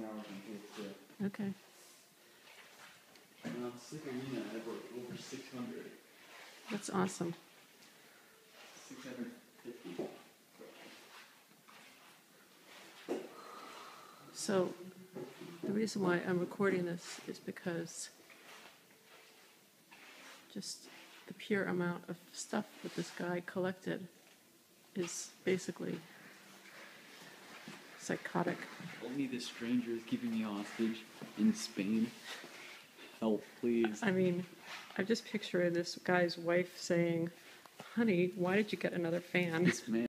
hours on his too. Okay. And on Sleep Arena, I wrote over six hundred. That's awesome. Six hundred fifty. So, the reason why I'm recording this is because just the pure amount of stuff that this guy collected is basically psychotic. Only the stranger is keeping me hostage in Spain. Help, please. I mean, I just picture this guy's wife saying, Honey, why did you get another fan? This man.